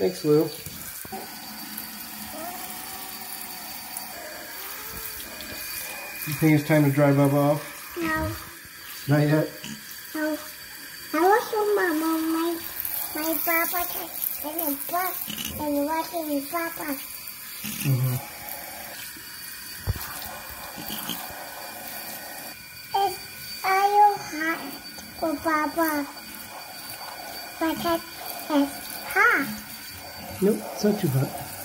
Thanks, Lou. You think it's time to drive Bubba off? No, Not yet? no. I was your mama, my, my papa and the bus and watching papa. Mm-hmm. It's are you hot for papa? But that is hot. Nope, it's not too hot.